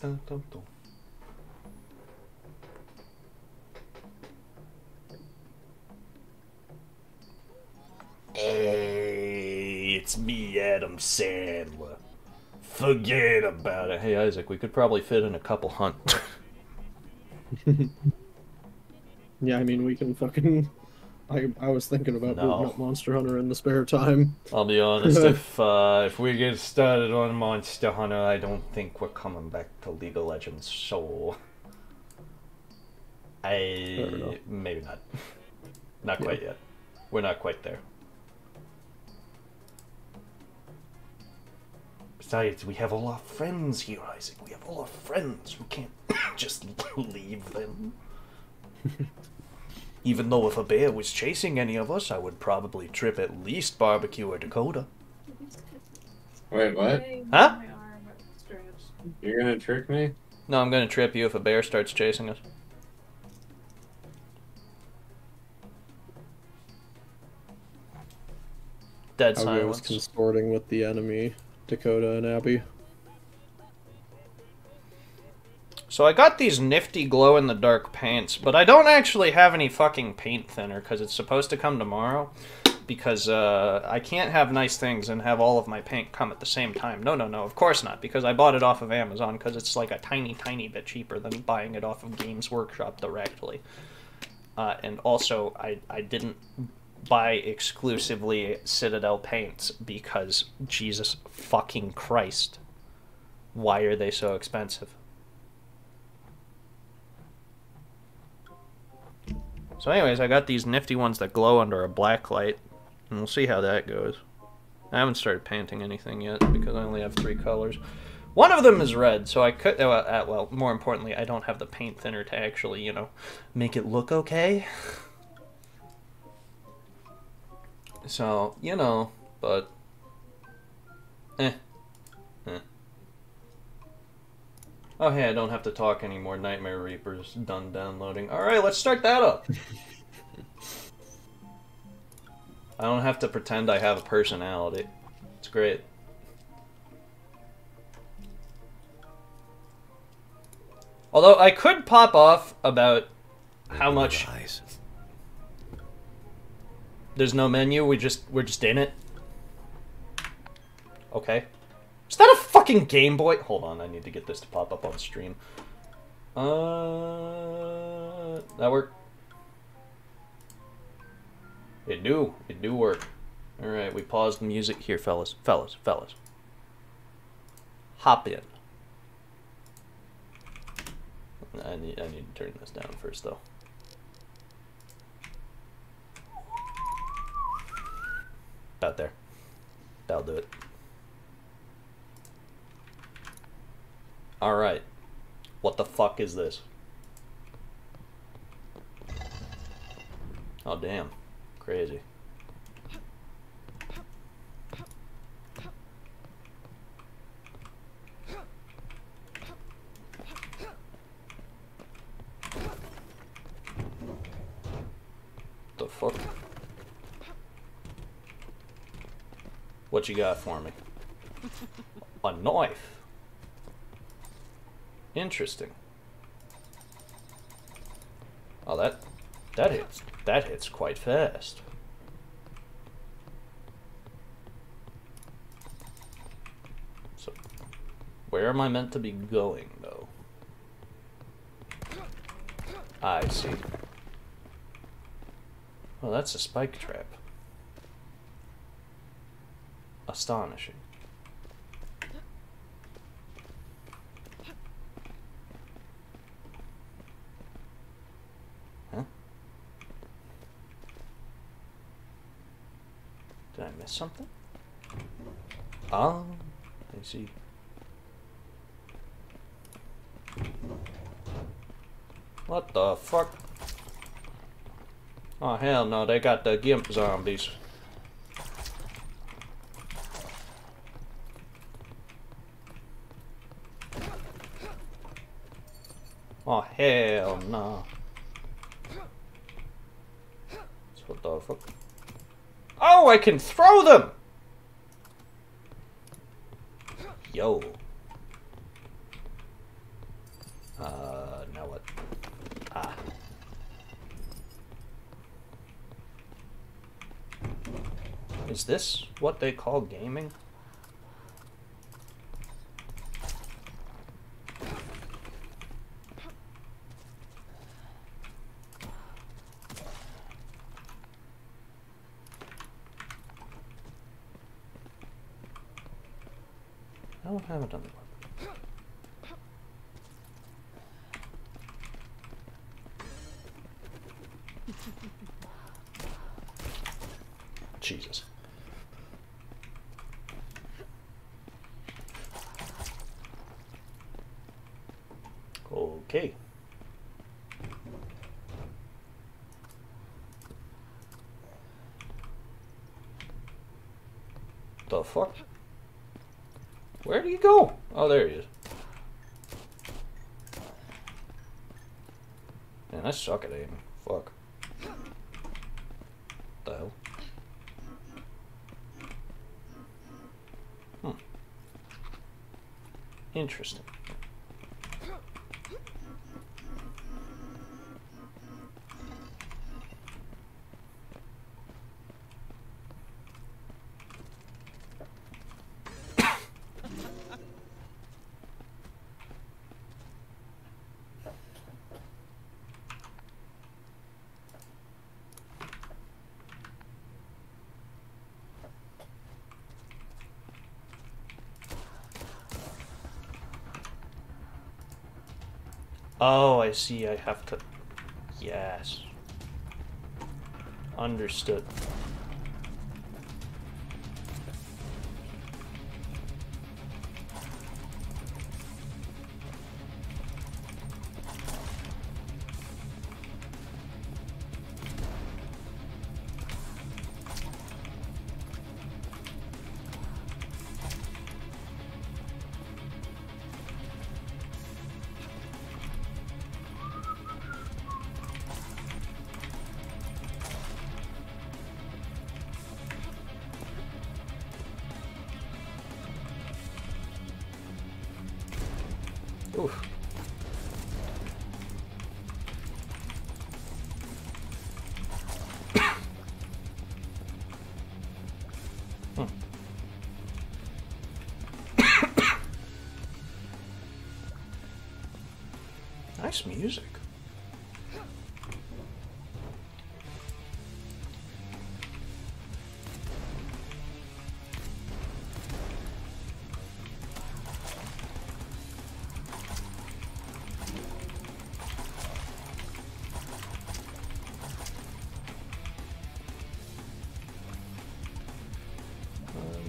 Dun, dun, dun. Hey, it's me, Adam Sandler. Forget about it. Hey, Isaac, we could probably fit in a couple hunt. Yeah, I mean, we can fucking. I, I was thinking about No. booting up Monster Hunter in the spare time. I'll be honest, if uh, if we get started on Monster Hunter, I don't think we're coming back to League of Legends. So, I maybe not. Not Yeah. quite yet. We're not quite there. Besides, we have all our friends here, Isaac. We have all our friends. We can't just leave them. Even though if a bear was chasing any of us, I would probably trip at least barbecue or Dakota. Wait, what? Huh? You're gonna trick me? No, I'm gonna trip you if a bear starts chasing us. Dead How I was silence. consorting with the enemy, Dakota and Abby. So I got these nifty glow in the dark paints, but I don't actually have any fucking paint thinner because it's supposed to come tomorrow. Because uh, I can't have nice things and have all of my paint come at the same time. No, no, no, of course not. Because I bought it off of Amazon because it's like a tiny, tiny bit cheaper than buying it off of Games Workshop directly. Uh, and also, I, I didn't buy exclusively Citadel paints because Jesus fucking Christ. Why are they so expensive? So, anyways, I got these nifty ones that glow under a black light, and we'll see how that goes. I haven't started painting anything yet because I only have three colors. One of them is red, so I could. Uh, well, more importantly, I don't have the paint thinner to actually, you know, make it look okay. So, you know, but. Eh. Oh, hey, I don't have to talk anymore. Nightmare Reaper's done downloading. Alright, let's start that up. I don't have to pretend I have a personality. It's great. Although I could pop off about how much there's no menu, we just we're just in it. Okay. Is that a fucking Game Boy? Hold on, I need to get this to pop up on stream. Uh, that work? It do. It do work. All right, we paused the music here, fellas, fellas, fellas. Hop in. I need I need to turn this down first, though. About there. That'll do it. Alright. What the fuck is this? Oh, damn. Crazy. The fuck? What you got for me? A knife. Interesting. Oh, that that hits that hits quite fast. So, where am I meant to be going, though? I see. Well, that's a spike trap. Astonishing. Huh? Miss something? Oh, I see. What the fuck? Oh hell no, they got the gimp zombies. Oh hell no. What the fuck? Oh, I can throw them! Yo. Uh, now what? Ah. Is this what they call gaming? I don't have it on the board. Jesus. Okay. The fuck? You go? Oh, there he is. Man, I suck at aiming. Fuck. What The hell? Hmm. Interesting. I see. I have to. Yes. Understood. Nice music.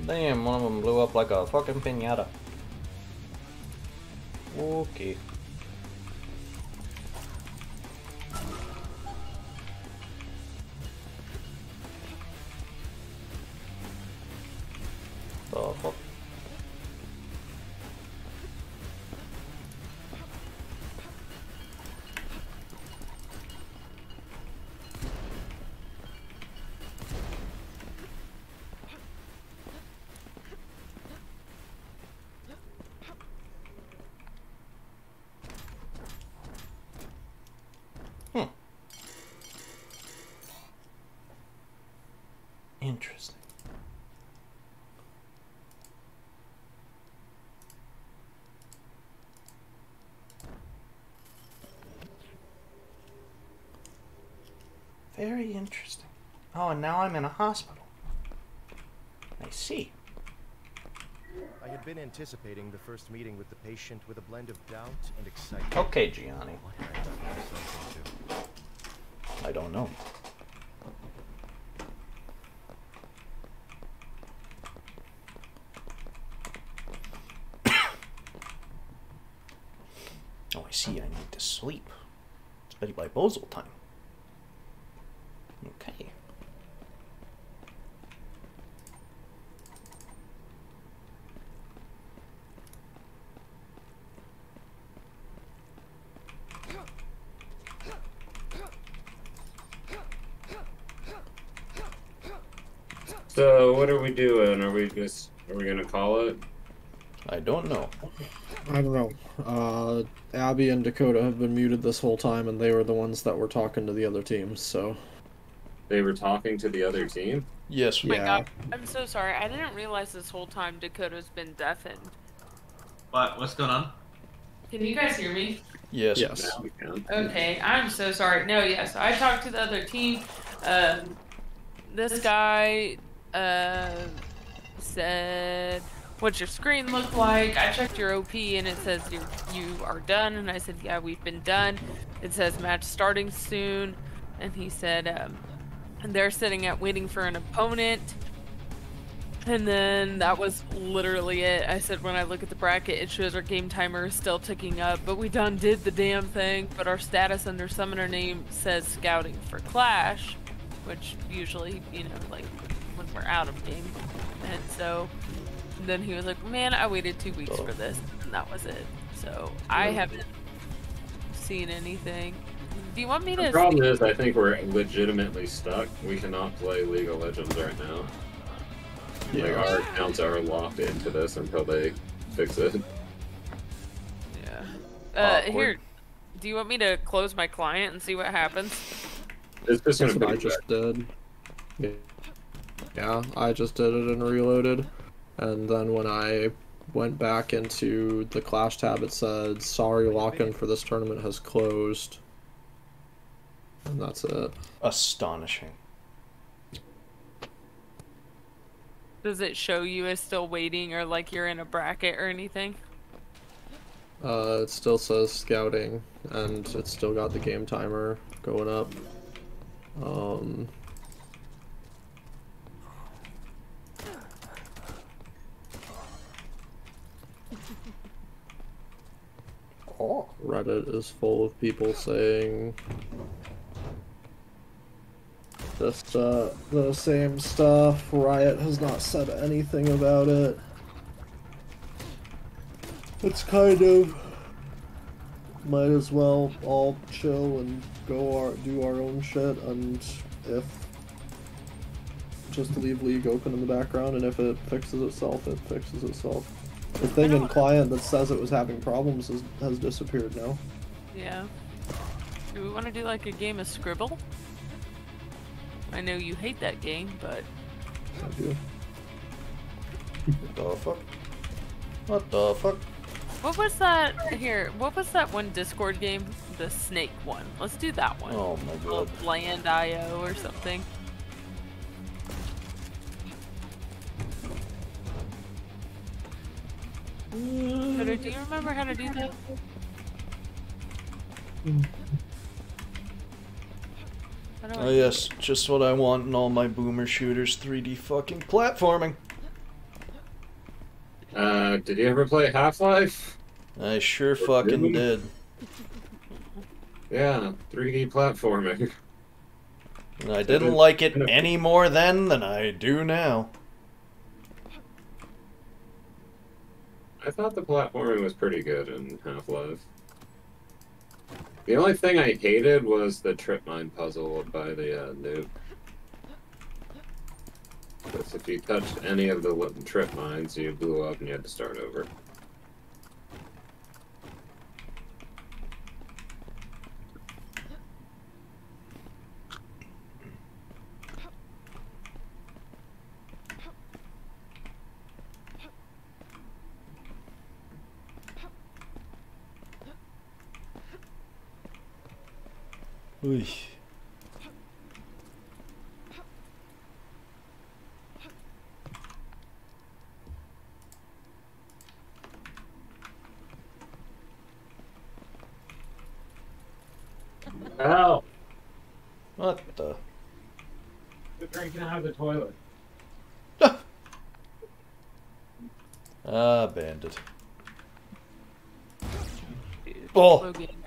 Damn, one of them blew up like a fucking pinata. Okay. Oh, and now I'm in a hospital. I see. I had been anticipating the first meeting with the patient with a blend of doubt and excitement. Okay, Gianni. What had I done something? I don't know. oh, I see. I need to sleep. It's Betty by Bozel time. Okay. So what are we doing? Are we just are we gonna call it? I don't know. I don't know. Uh, Abby and Dakota have been muted this whole time, and they were the ones that were talking to the other teams. So They were talking to the other team. Yes. Oh my Yeah. god. I'm so sorry. I didn't realize this whole time Dakota's been deafened. What? What's going on? Can you guys hear me? Yes. yes, Now we can. Okay, I'm so sorry. No, yes, I talked to the other team. Um, this guy uh, said, "What's your screen look like?" I checked your OP and it says you you are done, and I said, "Yeah, we've been done." It says match starting soon, and he said, um, and they're sitting at waiting for an opponent. And then that was literally it. I said when I look at the bracket, it shows our game timer is still ticking up, but we done did the damn thing. But our status under summoner name says scouting for Clash, which usually, you know, like we're out of game. And so then he was like, man, I waited two weeks for this. And that was it. So I haven't seen anything. Do you want me to? The problem is, I think we're legitimately stuck. We cannot play League of Legends right now. Like Yeah. our accounts are locked into this until they fix it. Yeah. Uh, Awkward. here. Do you want me to close my client and see what happens? It's just that's gonna I be just did. Yeah. Yeah, I just did it and reloaded, and then when I went back into the Clash tab, it said, "Sorry, lock-in for this tournament has closed." And that's it. Astonishing. Does it show you as still waiting or like you're in a bracket or anything? Uh, it still says scouting, and it's still got the game timer going up. Um, Reddit is full of people saying just uh, the same stuff. Riot has not said anything about it. It's kind of might as well all chill and go our do our own shit, and if just leave League open in the background, and if it fixes itself, it fixes itself. The thing in client that says it was having problems has, has disappeared now. Yeah. Do we want to do like a game of Scribble? I know you hate that game, but I do. What the fuck? What the fuck? what was that here? What was that one Discord game? The snake one. Let's do that one. Oh my god. Called Land IO or something. Cutter, do you remember how to do that? How do I Oh yes, just what I want in all my boomer shooters 3D fucking platforming. Uh, did you ever play Half Life? I sure fucking Really? did. Yeah, 3D platforming. And I didn't like it any more then than I do now. I thought the platforming was pretty good in Half Life. The only thing I hated was the trip mine puzzle by the uh, noob. Because if you touched any of the trip mines, you blew up and you had to start over. Oy. Ow! What the? You're drinking out of the toilet. Ah, bandit. Oh. Logan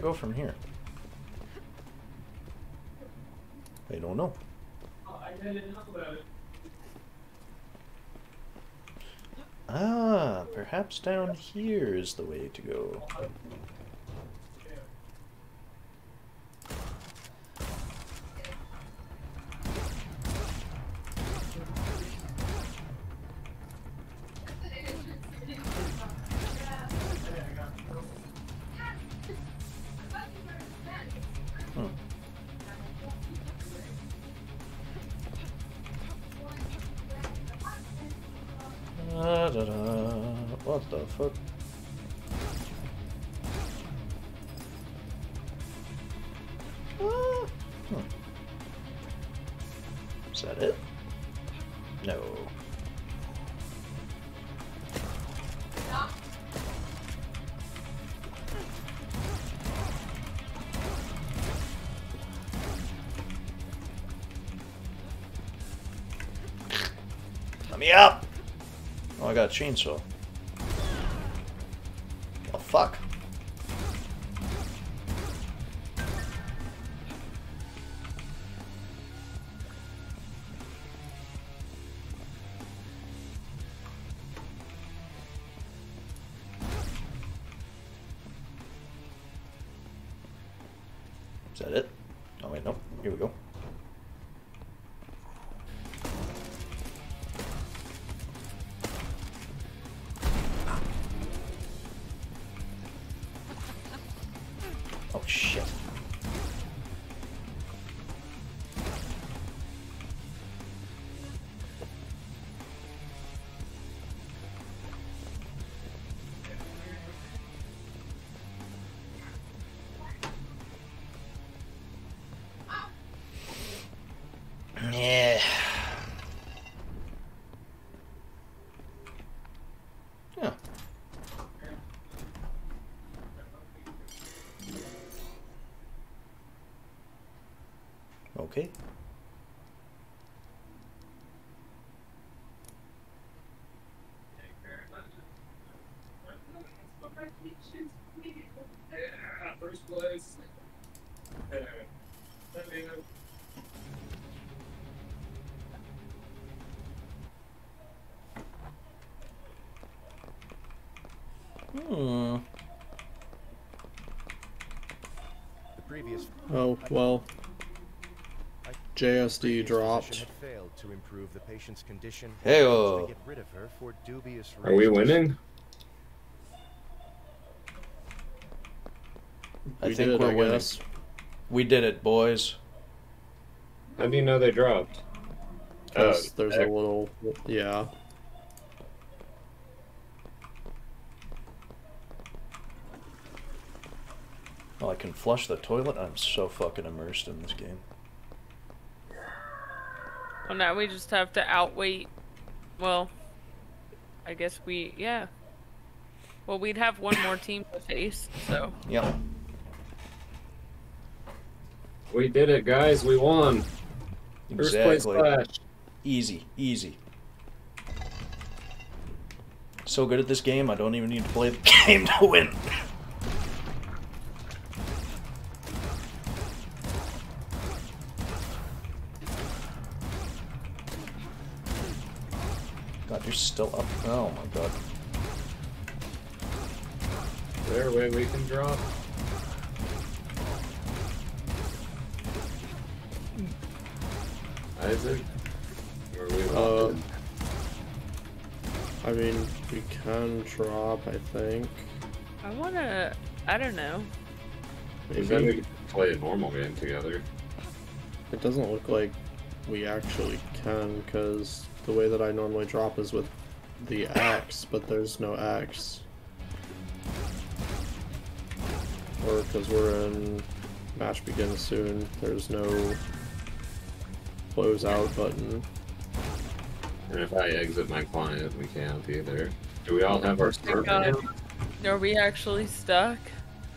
go from here? I don't know. Ah, perhaps down here is the way to go. Oh, Okay. Of her for dubious Are we reasons. winning? I We think did, we're I winning. guess. We did it, boys. How do you know they dropped? Oh, 'Cause there's a little. Yeah. Well, I can flush the toilet. I'm so fucking immersed in this game. Well, now we just have to outwait. Well, I guess we, yeah. Well, we'd have one more team to face, so. Yep. We did it, guys. We won. First place Exactly. clash. Easy, easy. So good at this game, I don't even need to play the game to win. Still up. Oh my god. Is there a way we can drop? Isaac? Or are we Uh. I mean, we can drop, I think. I wanna. I don't know. Because then we Maybe. play a normal game together. It doesn't look like we actually can, because the way that I normally drop is with the axe, but there's no axe. Or because we're in match begins soon, there's no close out button. And if I exit my client, we can't either. Do we all have our start now? Are we actually stuck?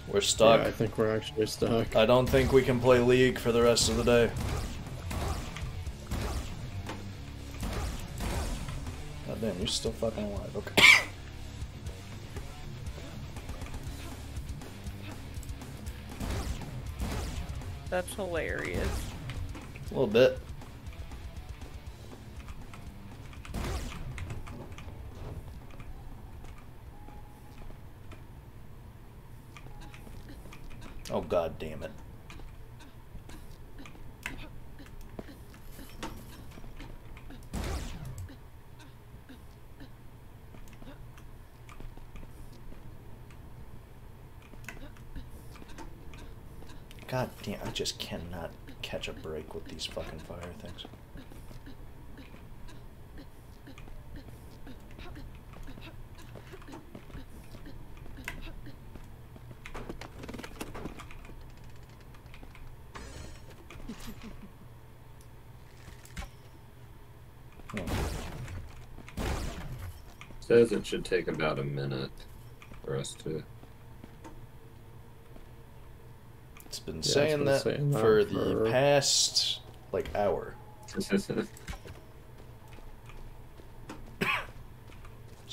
We're stuck. Yeah, I think we're actually stuck. I don't think we can play League for the rest of the day. Damn, you're still fucking alive. Okay. That's hilarious. A little bit. Oh god damn it. God damn, I just cannot catch a break with these fucking fire things. Says it should take about a minute for us to. It's been it's saying, that saying that for the past like hour.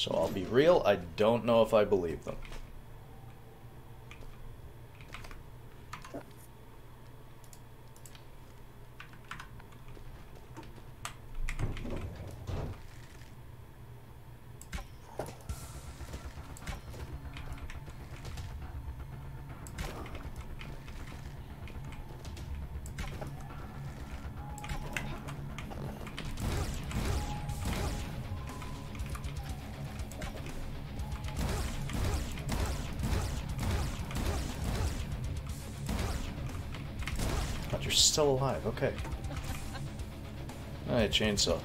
So I'll be real, I don't know if I believe them. You're still alive. Okay. Alright, chainsaw.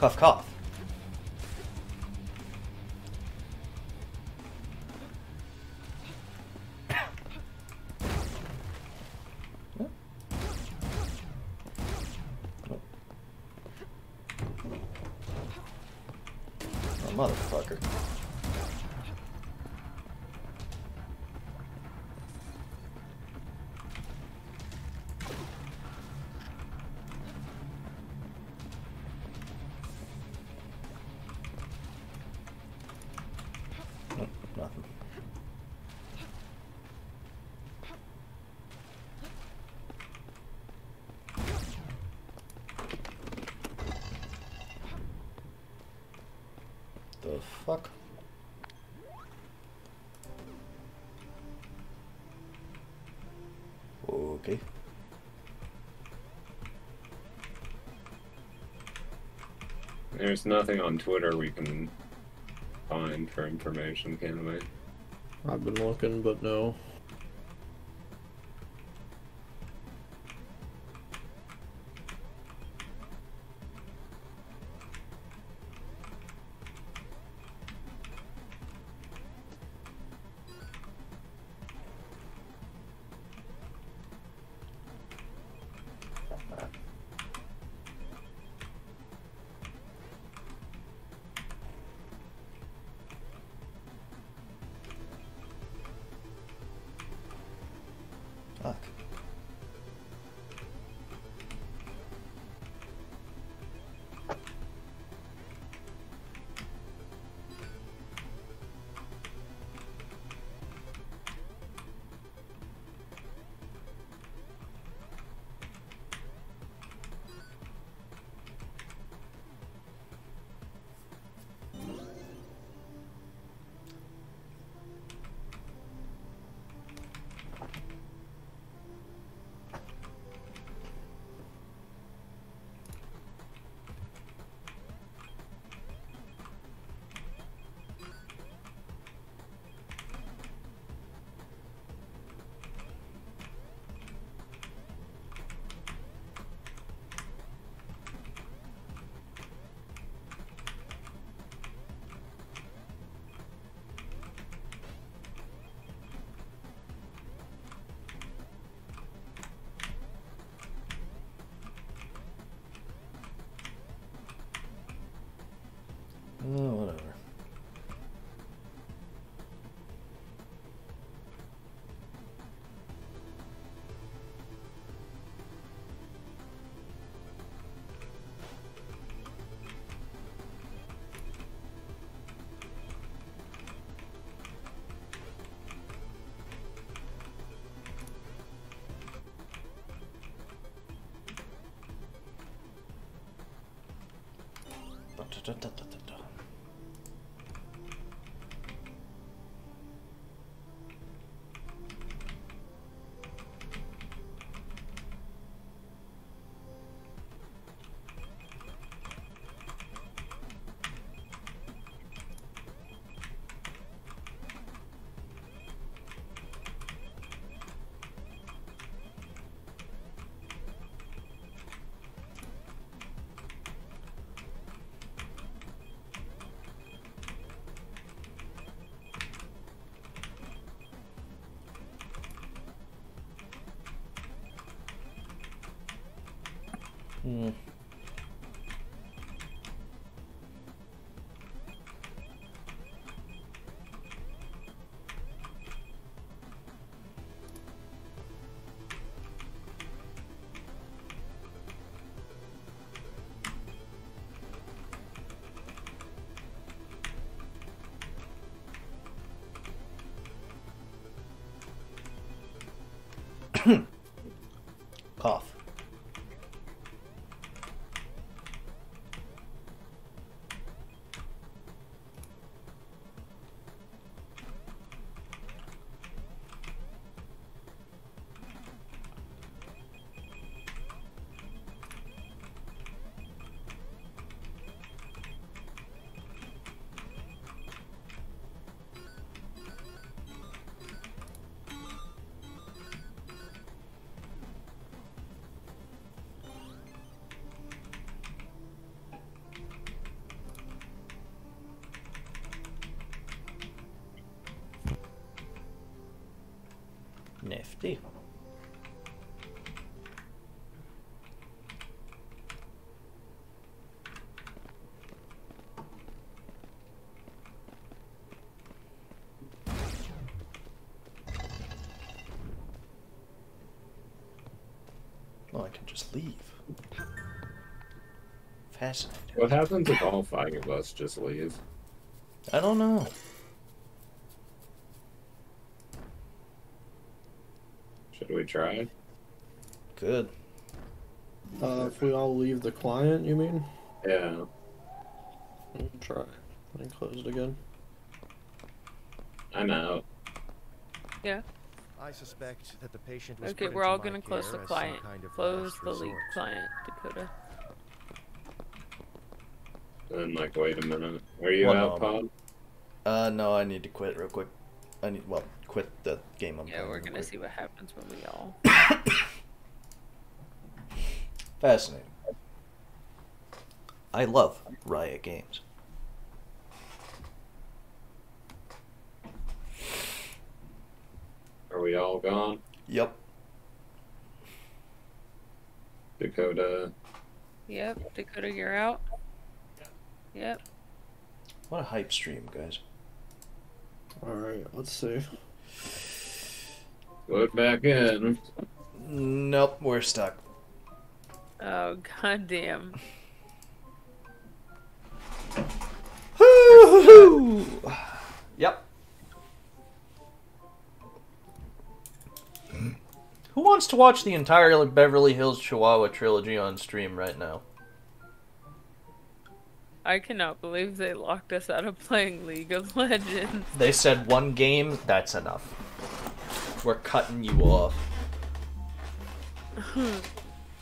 Cough, cough. There's nothing on Twitter we can find for information, can we? I've been looking, but no. トトトト Hmm. Just leave. Fascinating. What happens if all five of us just leave? I don't know. Should we try? Good. Uh, if we all leave the client, you mean? Yeah. I'll try. And close it again. I'm out. I suspect that the patient was Okay, we're all gonna close the client. kind of Close last the lead client, Dakota. Then, like, wait a minute. Are you One out, moment. Pod? Uh, no, I need to quit real quick. I need, well, quit the game I'm Yeah, playing we're gonna see what happens when we all. Fascinating. I love Riot games. Are we all gone? Yep. Dakota. Yep, Dakota, you're out. Yep. What a hype stream, guys. Alright, let's see. Put back in. Nope, we're stuck. Oh goddamn. Woo-hoo! Yep. Who wants to watch the entire Beverly Hills Chihuahua trilogy on stream right now? I cannot believe they locked us out of playing League of Legends. They said one game, that's enough. We're cutting you off.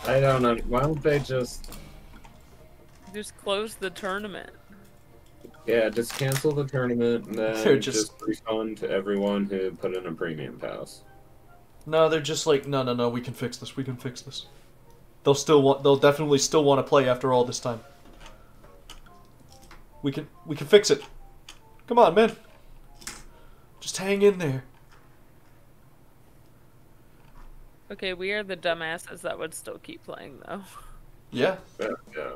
I don't know. Why don't they just. Just close the tournament. Yeah, just cancel the tournament and then They're just... just- refund to everyone who put in a premium pass. No, they're just like, no, no, no, we can fix this, we can fix this. They'll still want, they'll definitely still want to play after all this time. We can, we can fix it. Come on, man. Just hang in there. Okay, we are the dumbasses that would still keep playing though. Yeah. Yeah, yeah.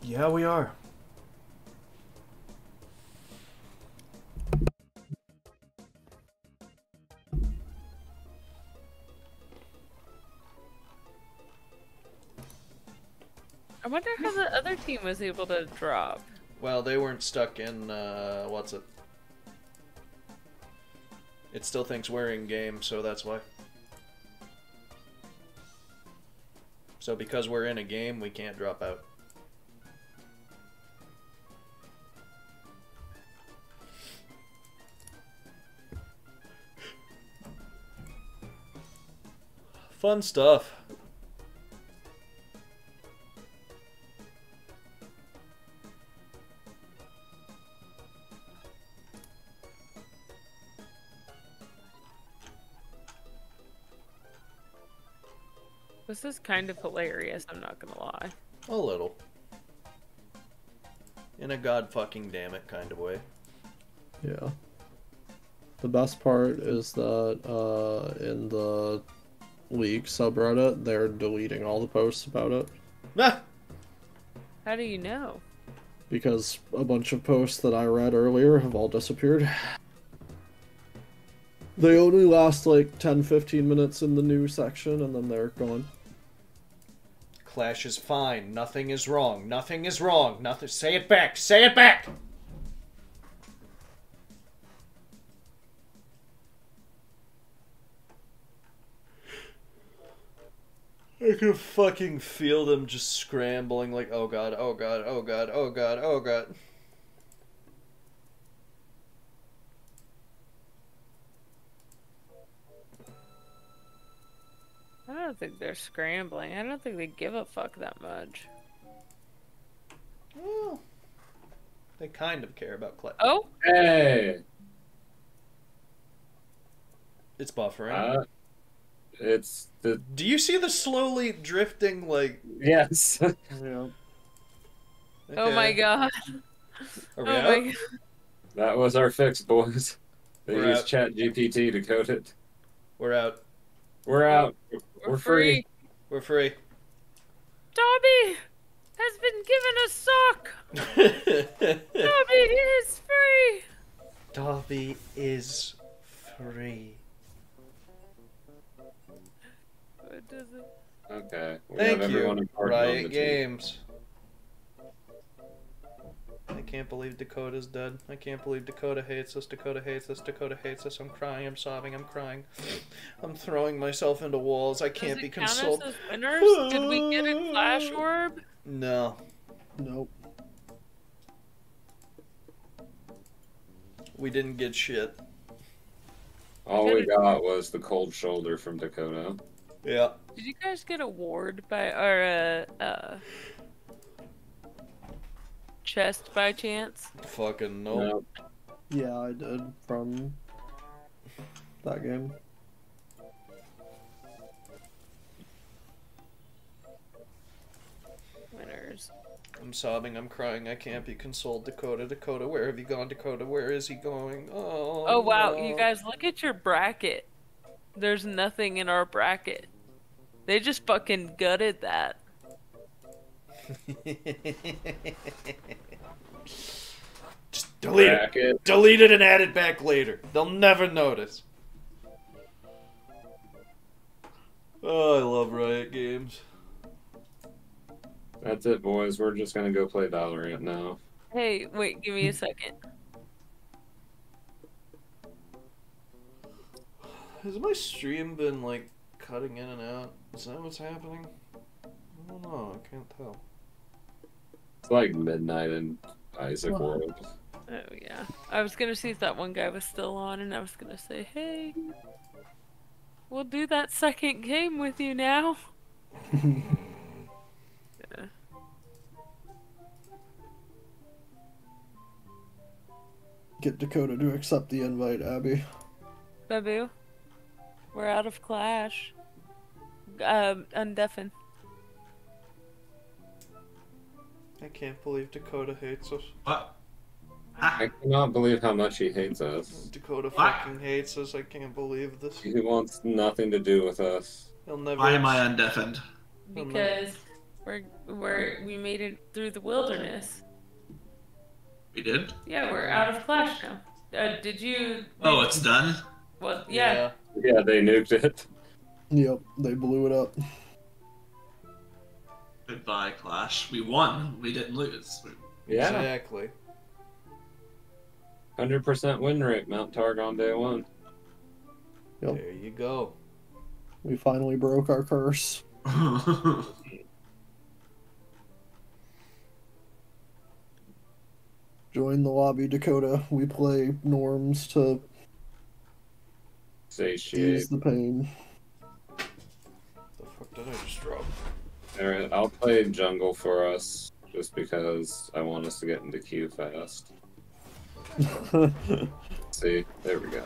Yeah, we are. I wonder how the other team was able to drop. Well, they weren't stuck in, uh, what's it? It still thinks we're in game, so that's why. So because we're in a game, we can't drop out. Fun stuff. This is kind of hilarious, I'm not gonna lie. A little. In a god fucking damn it kind of way. Yeah. The best part is that uh, in the league subreddit, they're deleting all the posts about it Ah! How do you know? because a bunch of posts that I read earlier have all disappeared. They only last like 10 15 minutes in the new section and then they're gone. Clash is fine. Nothing is wrong. Nothing is wrong. Nothing. Say it back. Say it back. I can fucking feel them just scrambling like, oh god, oh god, oh god, oh god, oh god. Don't think they're scrambling. I don't think they give a fuck that much. Well, they kind of care about Clash. Oh, Hey! It's buffering. Uh, it's the. Do you see the slowly drifting like? Yes! Yeah. oh my god. Are we Oh out? my god. that was our fix, boys. They We're used out. Chat GPT to code it. We're out. We're out. We're, We're free. We're free. Dobby has been given a sock. Dobby is free. Dobby is free. What does it- Okay. We Thank have you, everyone embarked on Riot the team. Games. I can't believe Dakota's dead. I can't believe Dakota hates us. Dakota hates us. Dakota hates us. I'm crying. I'm sobbing. I'm crying. I'm throwing myself into walls. I can't Does be it count us consoled. as winners? Did we get a flash orb? No. Nope. We didn't get shit. All we got was the cold shoulder from Dakota. Yeah. Did you guys get a ward by or a uh, uh, chest by chance? Fucking no. No. Yeah, I did from that game. Winners. I'm sobbing. I'm crying. I can't be consoled. Dakota. Dakota. Where have you gone, Dakota? Where is he going? Oh. Oh wow, no. you guys look at your bracket. There's nothing in our bracket. They just fucking gutted that. Just delete it. Bracket. Delete it and add it back later. They'll never notice. Oh, I love Riot Games. That's it, boys. We're just gonna go play Valorant now. Hey, wait, give me a second. Has my stream been like cutting in and out? Is that what's happening? I don't know. I can't tell. It's like midnight in Isaac Wow. World. Oh yeah. I was gonna see if that one guy was still on and I was gonna say, hey. We'll do that second game with you now. yeah. Get Dakota to accept the invite, Abby. Babu. We're out of Clash. Um, undeafen. I can't believe Dakota hates us. What? I cannot believe how much he hates us. Dakota What? fucking hates us. I can't believe this. He wants nothing to do with us. He'll never. why am I undeafened? Because we're we're we made it through the wilderness. We did? Yeah, we're out of Clash now. Uh, did you? Oh, it's done? Well, yeah. Yeah, they nuked it. Yep, they blew it up. Goodbye, Clash. We won. We didn't lose. Yeah. Exactly. 100% win rate, Mount Targ on day one. Yep. There you go. We finally broke our curse. Join the lobby, Dakota. We play norms to Satiate. ease the pain. The fuck did I just drop? Alright, I'll play jungle for us, just because I want us to get into queue fast. See, there we go.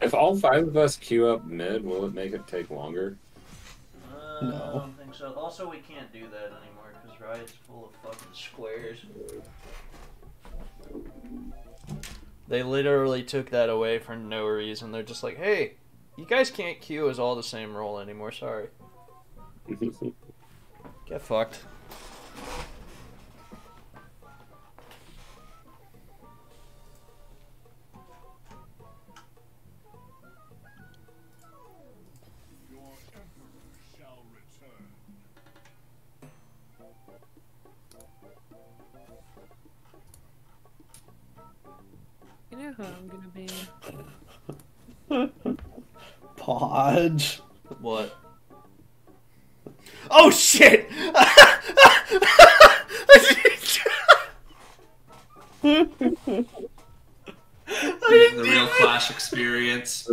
If all five of us queue up mid, will it make it take longer? Uh, No. I don't think so. Also, we can't do that anymore because Riot's full of fucking squares. They literally took that away for no reason. They're just like, hey, you guys can't queue as all the same role anymore. Sorry. Get fucked. You know who I'm gonna be. Podge. What? Oh shit! The real Clash experience.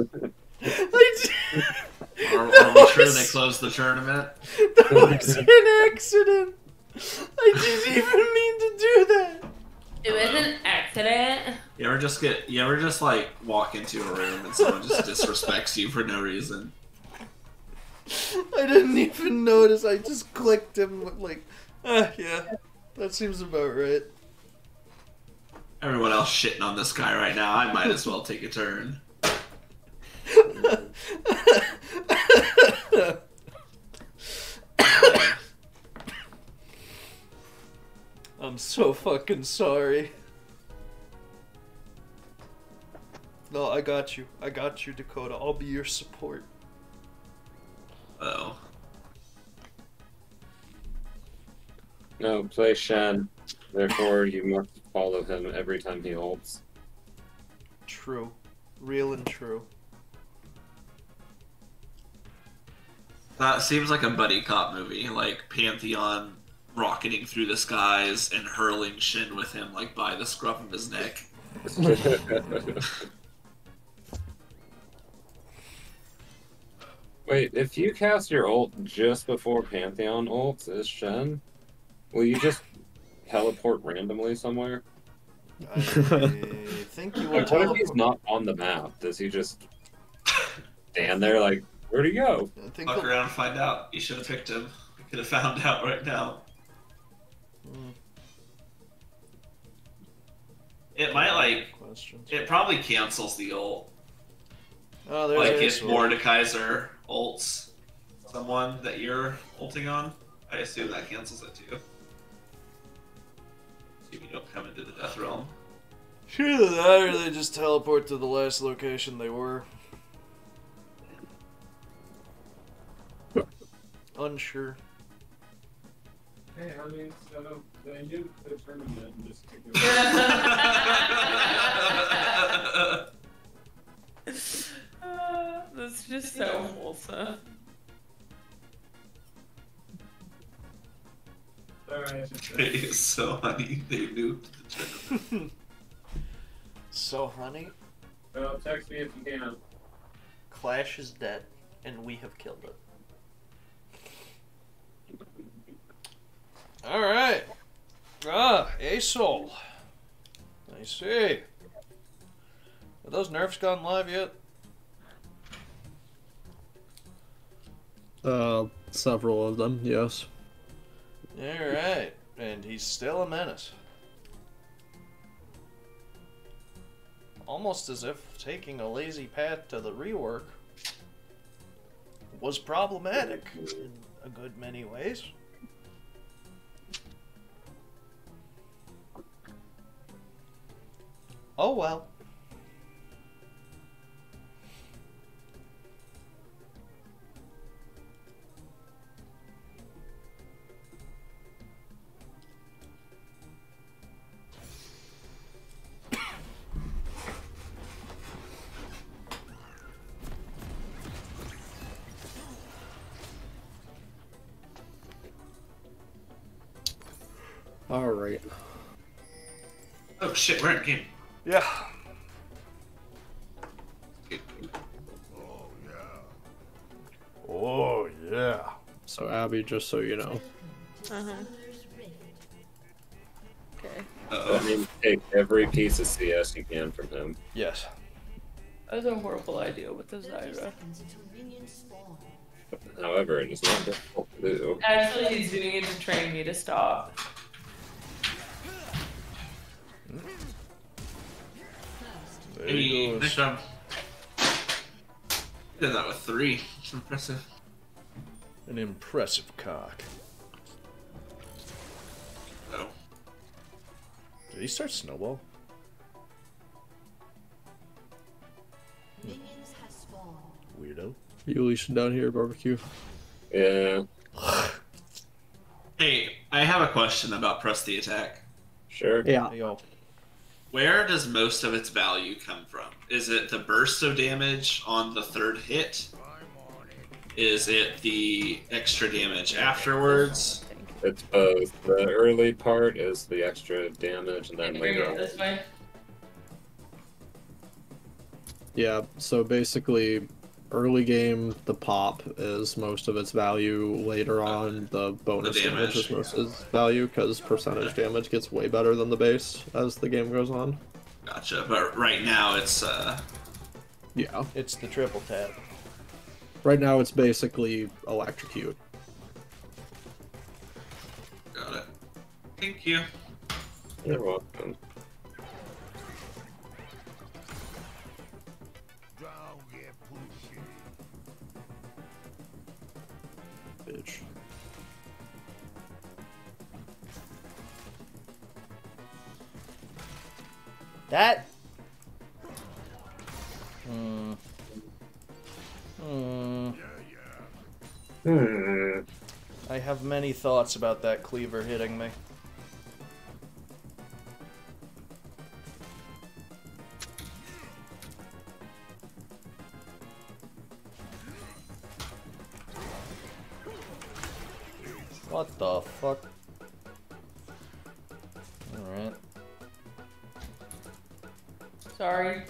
I did- Are, are we sure they closed the tournament? That was an accident. I didn't even mean to do that. It was an accident. You ever just get you ever just like walk into a room and someone just disrespects you for no reason? I didn't even notice. I just clicked him like, ah, yeah, that seems about right. Everyone else shitting on this guy right now. I might as well take a turn. I'm so fucking sorry. No, I got you. I got you, Dakota. I'll be your support. Oh, no, play Shen. Therefore, you must follow him every time he ults. True. Real and true. that seems like a buddy cop movie, like Pantheon rocketing through the skies and hurling Shen with him like by the scruff of his neck. Wait, if you cast your ult just before Pantheon ults is Shen, will you just teleport randomly somewhere? I think you will Like, what if he's not on the map? Does he just stand there like, where'd he go? I think Fuck he'll- around and find out. You should have picked him. We could have found out right now. Hmm, It might like questions. it probably cancels the ult. Oh, there's Like if Ace. Mordekaiser ults someone that you're ulting on, I assume that cancels it too. Assume you don't come into the death realm. Either that or they just teleport to the last location they were. Unsure. Hey, I mean, so they did the tournament and just Uh, just so wholesome. so honey, they nuked the tournament. So, honey, Well, text me if you can. Clash is dead, and we have killed it. Alright. Ah, Asol. I see. Are those nerfs gone live yet? Uh, several of them, yes. Alright. And he's still a menace. Almost as if taking a lazy path to the rework was problematic in a good many ways. Oh well. Alright. Oh shit, we're in game. Yeah. Oh yeah. Oh yeah. So Abby, just so you know, Uh-huh. Okay. I Uh-oh. mean, take every piece of CS you can from him. Yes. That's a horrible idea with the Zyra. However, it is not difficult to do. Actually, he's doing it to train me to stop. There Hey, he nice job. Did that with three. It's impressive. An impressive cock. Oh. Did he start snowball? Weirdo. you leash down here barbecue. Yeah, Hey, I have a question about press the attack. sure. Yeah. Hey, yo. Where does most of its value come from? Is it the burst of damage on the third hit? Is it the extra damage afterwards? It's both. The early part is the extra damage, and then Can you bring later on. this way? Yeah, so basically, early game, the pop is most of its value. Later on, the bonus The damage. damage. is most of its value because percentage damage gets way better than the base as the game goes on. Gotcha. But right now it's uh Yeah. It's the triple tap. Right now, it's basically electrocute. got it. Thank you. You're welcome. That. Hmm. Hmm. Hmm. I have many thoughts about that cleaver hitting me. What the fuck? Sorry.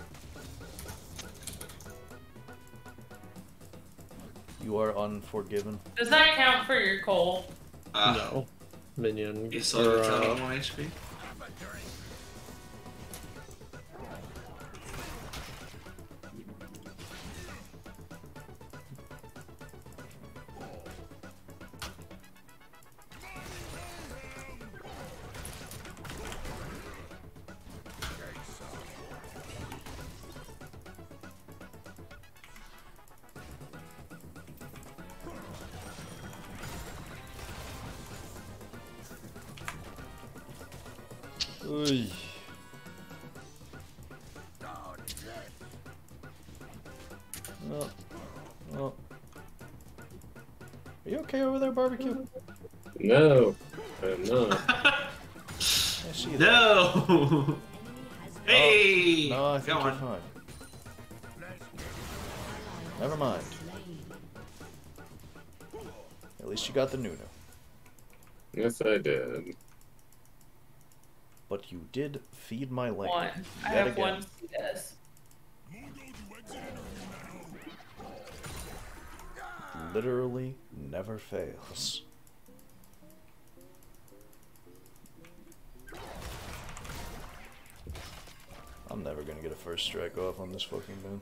You are unforgiven. Does that count for your coal? Uh, no. Minion. You still have or, a ton uh, of one HP? Oy. Oh. Oh. Are you okay over there, barbecue? No, I'm not. I see that. no! Oh, hey! No, I think Go you're fine. Never mind. At least you got the Nunu. Yes, I did. Did feed my lane. One. I have again. one CS. Literally never fails. I'm never gonna get a first strike off on this fucking moon.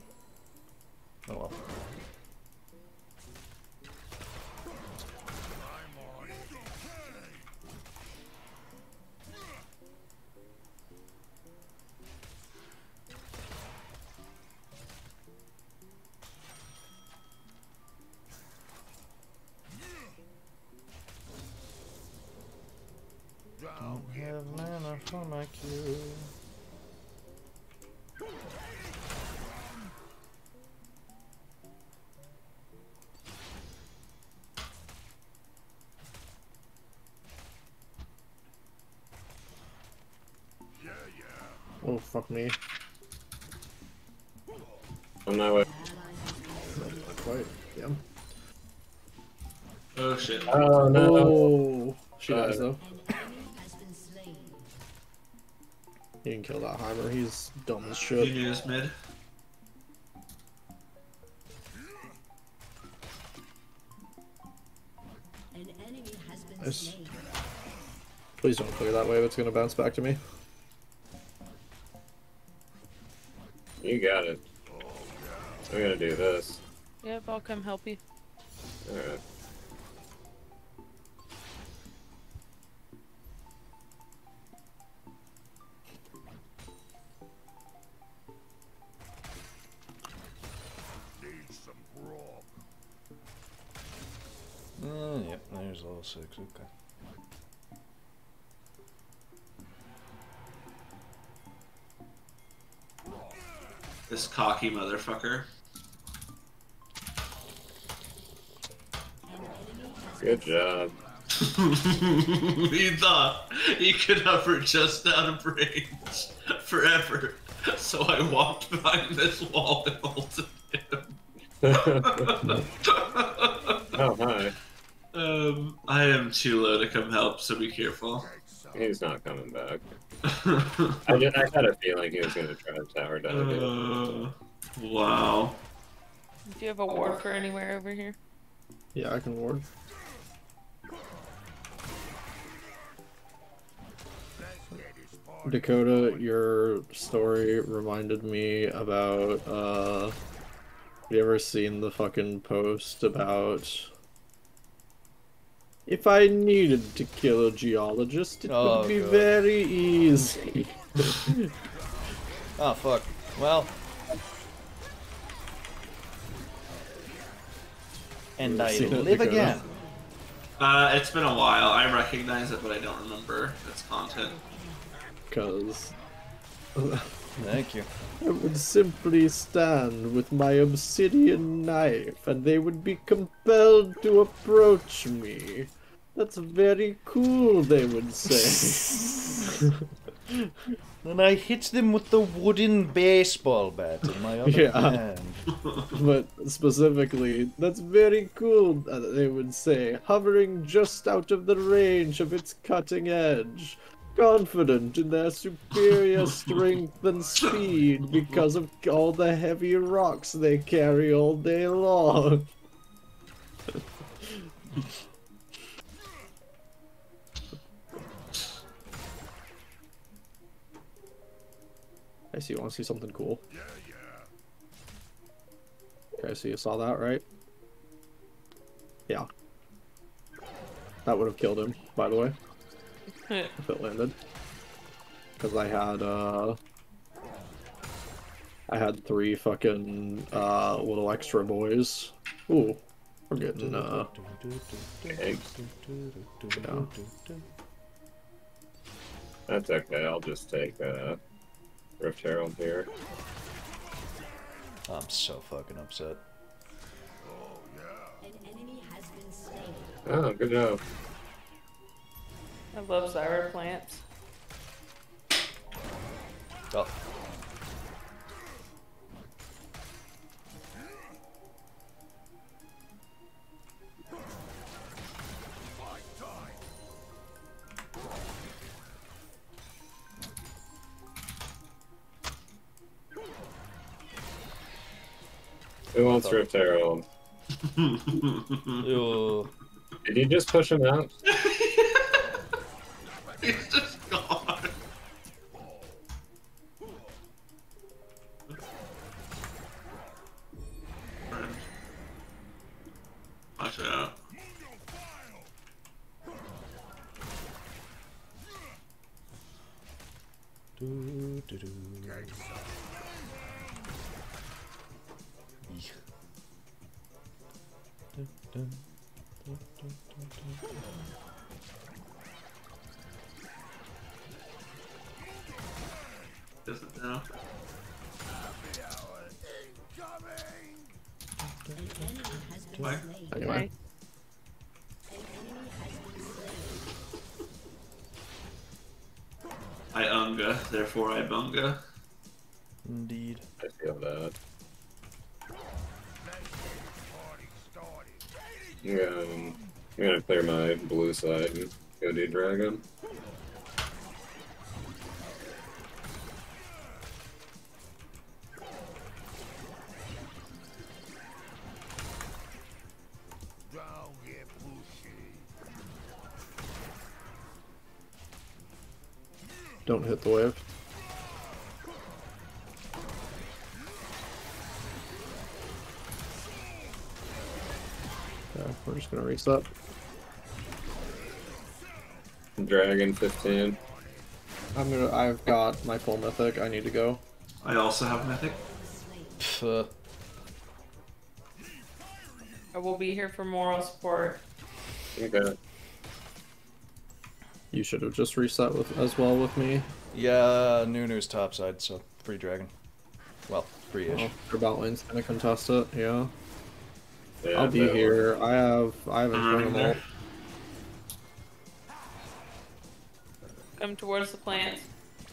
Me. On my way. Quite. Yeah. Oh shit. Oh no. Oh, she dies though. You can kill that Heimer. He's dumb as shit. knew this mid. An enemy has been Nice. Please don't clear that wave. It's gonna bounce back to me. You got it. I'm gonna do this. Yep, I'll come help you. Alright. Uh, yep, there's level six. Okay. This cocky motherfucker. Good job. he thought he could hover just out of range forever. So I walked behind this wall and ulted him. oh, hi. um, I am too low to come help, so be careful. He's not coming back. I, did, I had a feeling he was gonna try to tower down uh, wow. Do you have a ward for anywhere over here? Yeah, I can ward. Dakota, your story reminded me about uh have you ever seen the fucking post about if I needed to kill a geologist, it Oh, would be God. very easy. Oh fuck. Well. And I live again. Uh, it's been a while. I recognize it, but I don't remember its content. Because Thank you. I would simply stand with my obsidian knife and they would be compelled to approach me. That's very cool, they would say. and I hit them with the wooden baseball bat in my other Yeah. hand. but specifically, that's very cool, uh, they would say, hovering just out of the range of its cutting edge. Confident in their superior strength and speed because of all the heavy rocks they carry all day long. I see. You want to see something cool? Yeah yeah. Okay, so you saw that, right? Yeah. That would have killed him, by the way, if it landed. Because I had, uh... I had three fucking, uh, little extra boys. Ooh. We're getting, uh... Eggs. Yeah. That's okay. I'll just take uh, Rift Herald here. I'm so fucking upset. An enemy has been slain. Oh, good job. I love Zyra plants. Oh. Who wants Rift Herald? Did you just push him out? He's Don't hit the wave. Yeah, we're just gonna reset. Dragon 15. I'm gonna. I've got my full mythic. I need to go. I also have mythic. Pff, uh, I will be here for moral support. Okay. You should have just reset with as well with me. yeah, Nunu's topside, so free dragon. Well, free-ish. Well, your bot lane's gonna contest it. Yeah. Yeah, I'll be that here. I have. I have I'm running Infernal. Come towards the plants.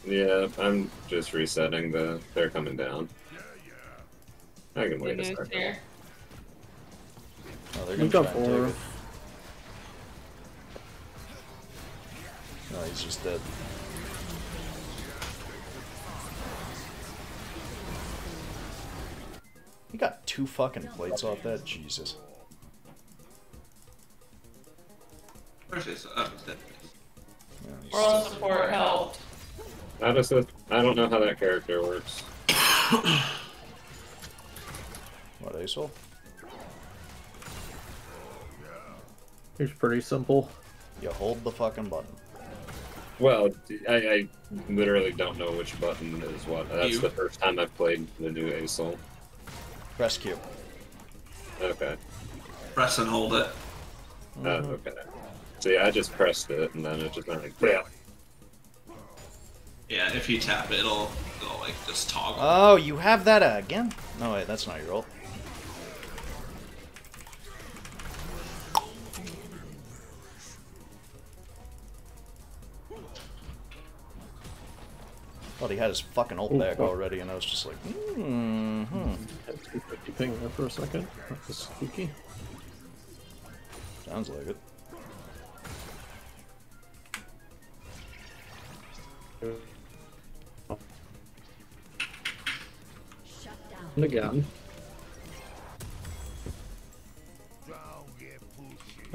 Yeah, I'm just resetting the. They're coming down. I can wait a second. here. Oh, they're We've gonna got try and four. No, he's just dead. He got two fucking plates off that. Jesus. Where's his? Oh, he's dead. Yeah, he's- Moral support helped. How does it? I don't know how that character works. What, Asol? It's pretty simple. You hold the fucking button. Well, I, I literally don't know which button is what. That's You. the first time I've played the new ASOL. Press Q. Okay. Press and hold it. Uh, okay. See, I just pressed it, and then it just went like, yeah. Yeah, if you tap it, it'll, it'll like just toggle. Oh, you have that uh, again? No, wait, that's not your ult. Thought he had his fucking ult Oh, back fuck. already, and I was just like, hmm. 250 ping there for a second. That was spooky. Sounds like it. And again.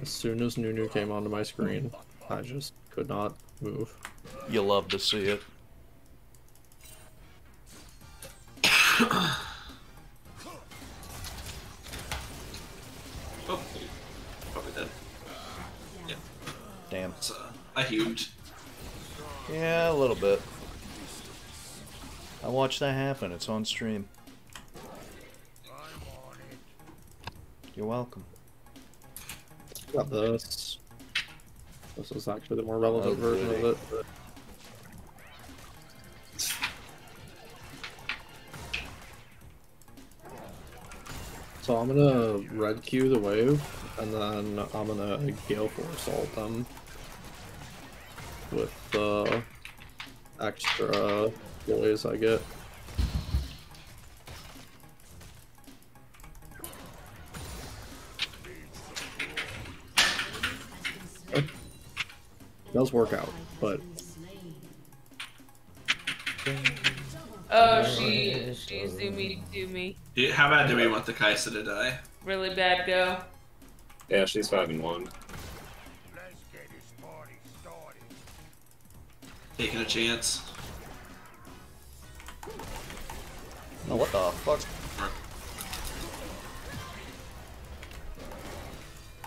As soon as Nunu came onto my screen, I just could not move. You love to see it. I watched that happen. It's on stream. You're welcome. Got this. This is actually the more relevant Oh, version of it. but- So I'm gonna red Q the wave, and then I'm gonna Gale Force ult them with the extra blaze I get. Does work out, but Oh, she she zoomy do me. Yeah, How bad do we want the Kaisa to die? Really bad go. Yeah, she's five and one. Taking a chance. Oh, what the fuck?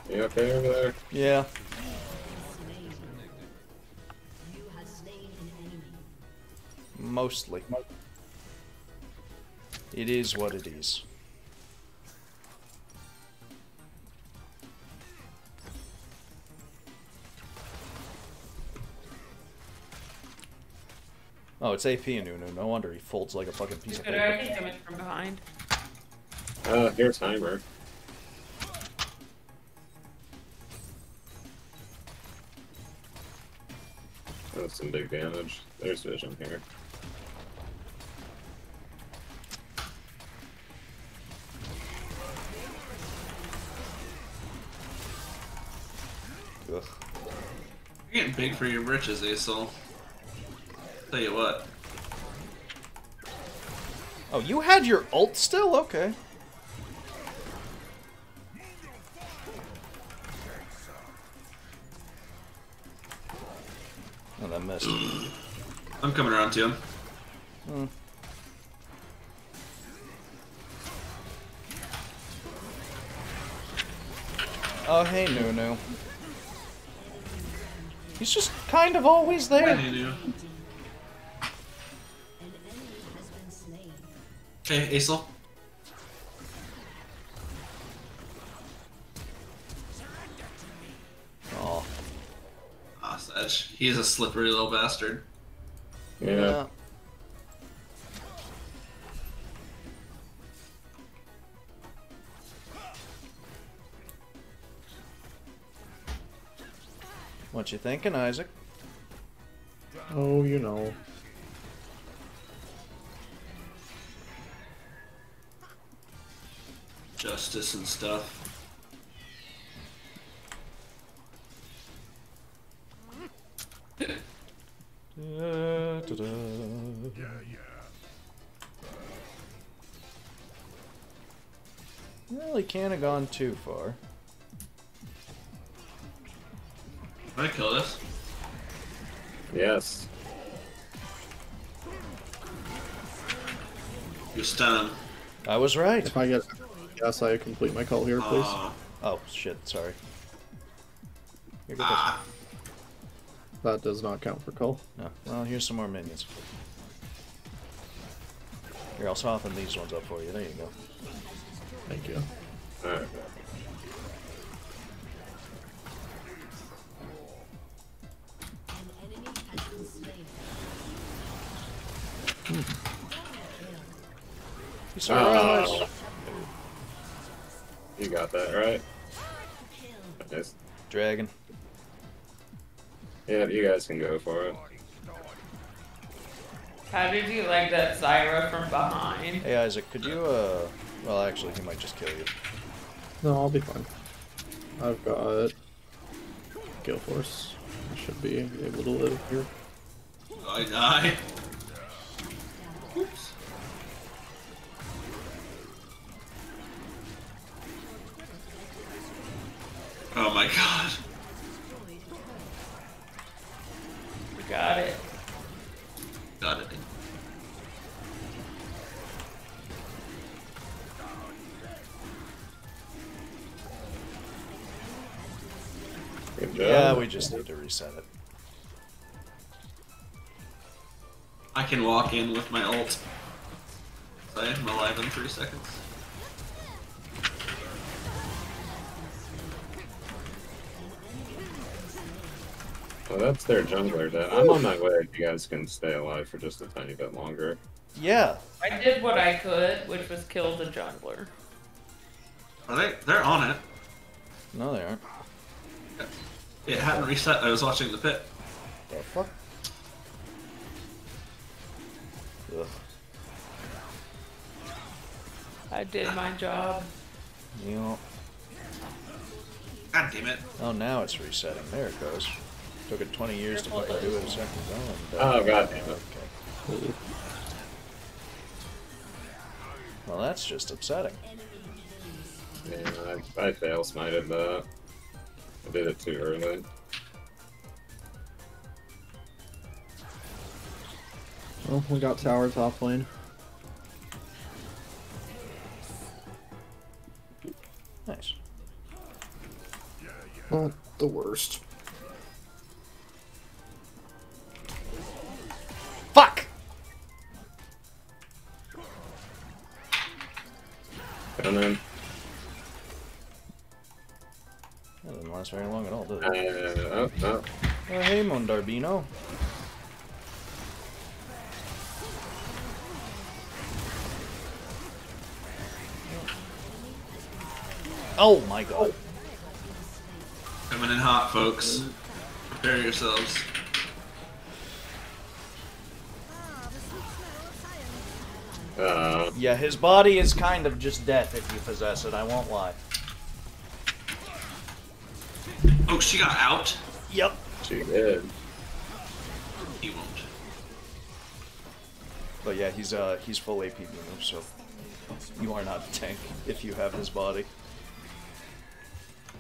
You okay over there? Yeah. Mostly. It is what it is. Oh, it's AP in Nunu. No wonder he folds like a fucking piece of Good, I paper. can damage from behind. Uh, here's timer. That's some big damage. There's vision here. You're getting big for your britches, Asol. Tell you what. Oh, you had your ult still? Okay. Oh, that missed. I'm coming around to him. Hmm. Oh, hey, Nunu. He's just kind of always there. Nunu. An enemy has been slain. Hey, Asol. Oh, Ah, Sedge. He's a slippery little bastard. Yeah. yeah. What you thinking, Isaac? Oh, you know. Justice and stuff. Well, he can't have gone too far. Can I kill this? Yes. You stun him. I was right. If I get yes, I complete my call here, please. Aw. Oh shit! Sorry. Here, Ah. That does not count for call. No. Well, here's some more minions. Here, I'll soften these ones up for you. There you go. Thank you. Alright. Surprise. Oh. You got that right. Kill. Nice. Dragon. Yeah, you guys can go for it. How did you like that Zyra from behind? Hey Isaac, could you uh? Well, actually, he might just kill you. No, I'll be fine. I've got Gale Force. I should be able to live here. I die. Oh my god. We got it. Got it. Good job. Yeah, we just need to reset it. I can walk in with my ult. I am alive in three seconds. Well, that's their jungler dead. I'm on my way. If you guys can stay alive for just a tiny bit longer. Yeah. I did what I could, which was kill the jungler. Are they? They're on it. No, they aren't. It hadn't reset. I was watching the pit. The fuck? Ugh. I did my job. You know. God damn it. Oh, now it's resetting. There it goes. Took it 20 years to fucking do it a second ago. And, uh, Oh god damn it. Okay. Well, that's just upsetting. Yeah, I, I fail smited that. I did it too early. Well, we got tower top lane. Nice. Not the worst. Last very long at all, did Uh, oh, oh. Oh, hey, Mondarbino. Oh my god. Coming in hot, folks. Prepare yourselves. Uh, Yeah, his body is kind of just death if you possess it, I won't lie. Oh, she got out? Yep. she did. He won't. But yeah, he's uh he's full AP Nunu, so you are not a tank if you have his body.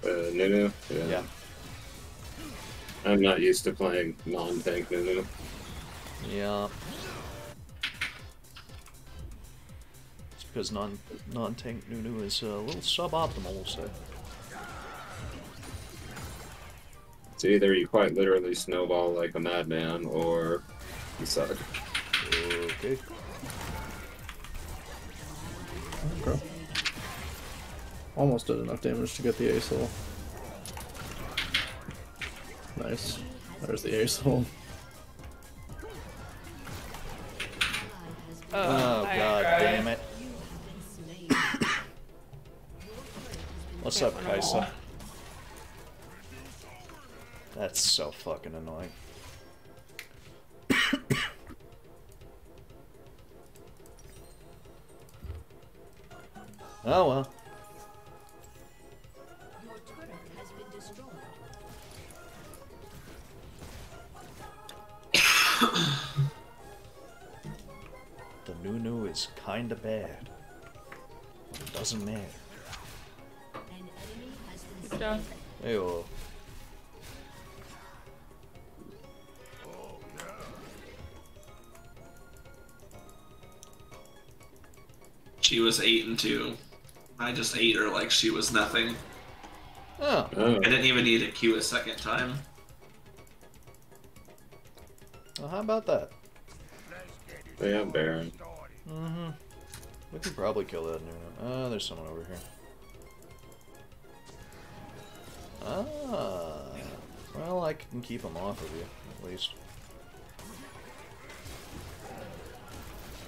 Uh, Nunu? Yeah. I'm not used to playing non-tank Nunu. Yeah. It's because non non tank Nunu is a little suboptimal, we'll say. It's either you quite literally snowball like a madman, or you suck. Okay. Okay. Almost did enough damage to get the ace hole. Nice. There's the ace hole. Oh, oh I god tried. damn it. What's up, Kaisa? That's so fucking annoying. oh well. Your turret has. The Nunu is kinda bad. It doesn't matter. An enemy has been Good job. Hey, well. She was eight and two. I just ate her like she was nothing. Oh, Oh, I didn't even need to queue a second time. well, how about that? yeah, Baron. Mm-hmm. We could probably kill that Nunu. Oh, there's someone over here. Ah. Well, I can keep him off of you, at least.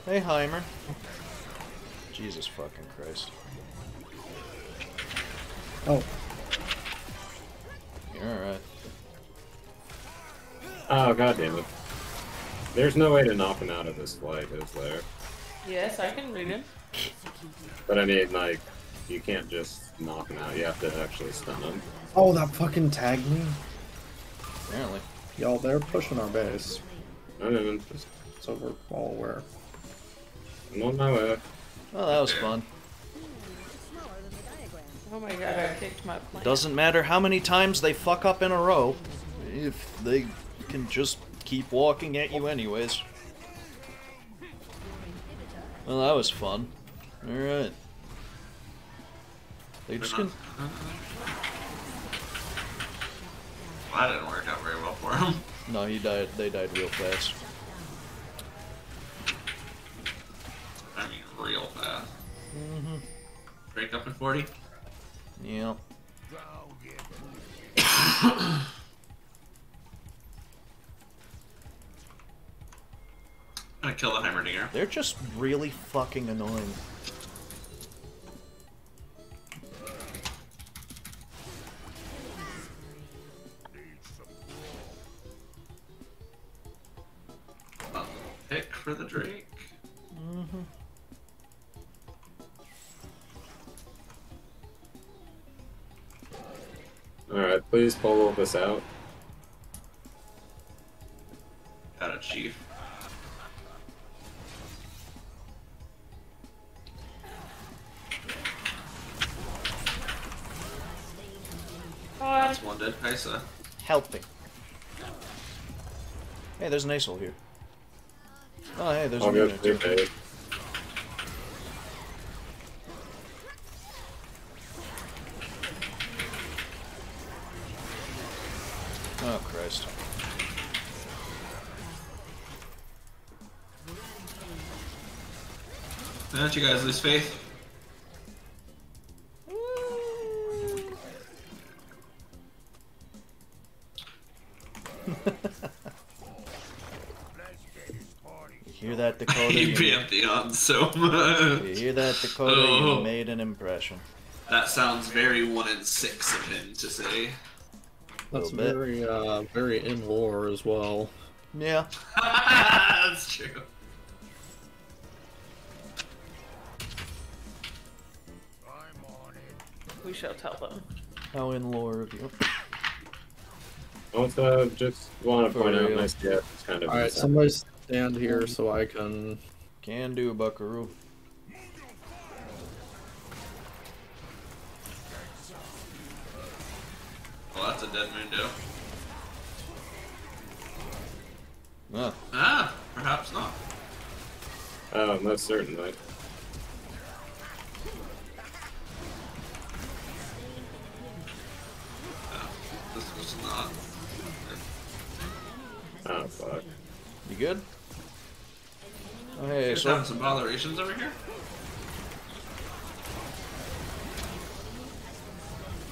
Hey, Heimer. Jesus fucking Christ. Oh, You're alright. Oh god damn it. There's no way to knock him out of this flight, is there? Yes, I can read him. But I mean, like, you can't just knock him out. You have to actually stun him. oh, that fucking tagged me. Apparently. Y'all, they're pushing our base. I don't even. So we're all aware. I'm on my way. Oh, that was fun. Oh my god, I kicked my plant. Doesn't matter how many times they fuck up in a row, if they can just keep walking at you anyways. Well, that was fun. Alright. They just can. That didn't work out very well for him. No, he died. They died real fast. I mean, real fast. Mm-hmm. Break up in 40? Yeah. I'm gonna kill the Heimerdinger. They're just really fucking annoying. Uh, pick for the Drake. Alright, please pull this out. Got a chief. God. That's one dead Kaisa. Helping. Hey, there's an Asol here. Oh, hey, there's I'll a go Nunu to too. base. Oh, Christ. Don't you guys lose faith? You hear that, Dakota? you You, Pantheon so you much. hear that, Dakota? Oh. You made an impression. That sounds very one in six of him to say. That's very, uh, very in lore as well. Yeah. That's true. We shall tell them. How in lore of you? I also just want to point out real. my skip. It's kind of Alright, somebody stand here so I can. Can do, a Buckaroo. Well, that's a dead Mundo. Ah, Ah! Perhaps not. Oh, most certainly. This was not. Oh, fuck. You good? Oh, hey, Just so having some botherations over here.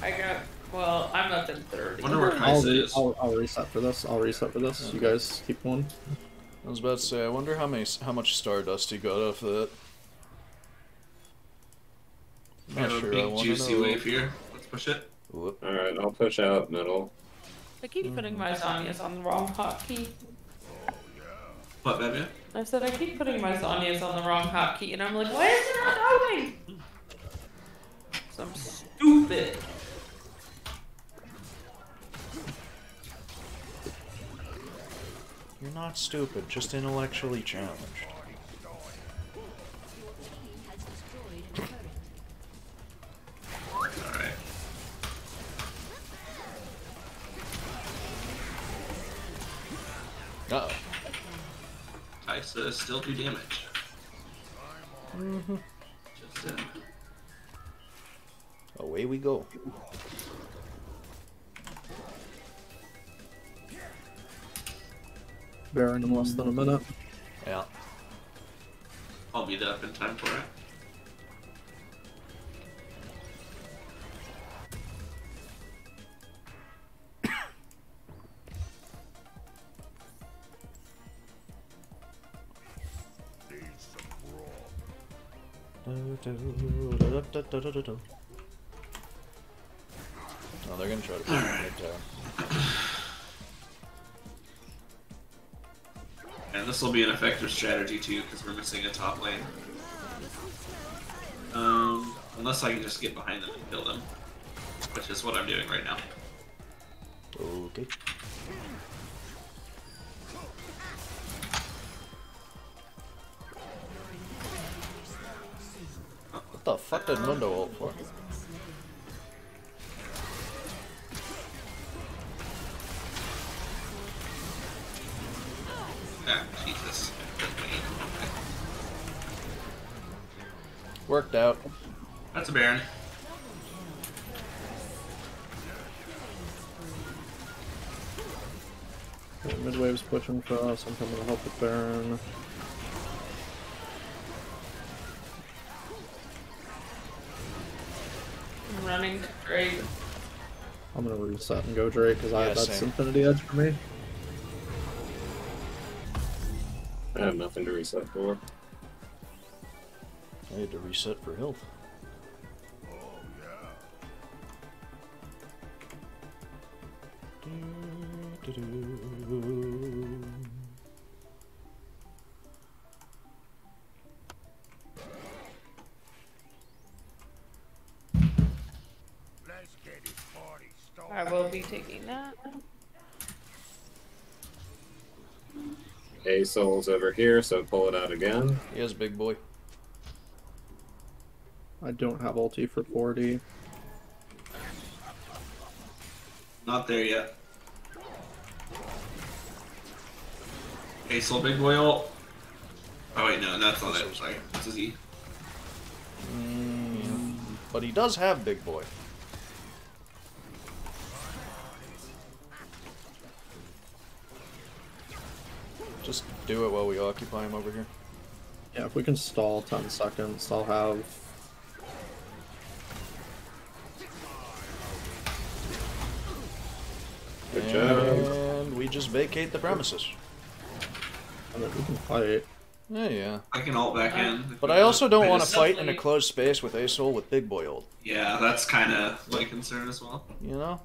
I got. Well, I'm up in 30. Wonder where I'll, is. I'll, I'll reset for this. I'll reset for this. You guys keep one. I was about to say, I wonder how many, how much Stardust you got off of that. We have Not a sure. I big want to juicy wave here. Let's push it. Whoop. Alright, I'll push out middle. I keep hmm. putting my Zhonya's on the wrong hotkey. What, baby? I said I keep putting my Zhonya's on the wrong hotkey, and I'm like, why is it not going? So I'm stupid. You're not stupid, just intellectually challenged. Uh oh. Kaisa still do damage. Just in. Away we go. Baron in less than a minute. Yeah. I'll be up in time for it. Oh, they're gonna try to me right down. And this will be an effective strategy too, because we're missing a top lane. Um, unless I can just get behind them and kill them, which is what I'm doing right now. Okay. Fuck did Mundo ult for? Ah, Jesus. Worked out. That's a Baron. Okay, Midwave's pushing for us. I'm coming to help with Baron. Running Drake. I'm gonna reset and go Drake because I have that's same. Infinity Edge for me. I have nothing to reset for. I need to reset for health. Soul's over here, so pull it out again. He is big boy. I don't have ulti for 40. Not there yet. Ace big boy ult. Oh wait, no, that's not it. Sorry, this is E. Mm, but he does have big boy. Do it while we occupy him over here. Yeah, if we can stall 10 seconds, I'll have. Good job. And we just vacate the premises. I mean, we can fight. Yeah, yeah. I can alt back in. But I also don't want to just- fight in a closed space with Asol with big boy ult. Yeah, that's kind of my concern as well. You know?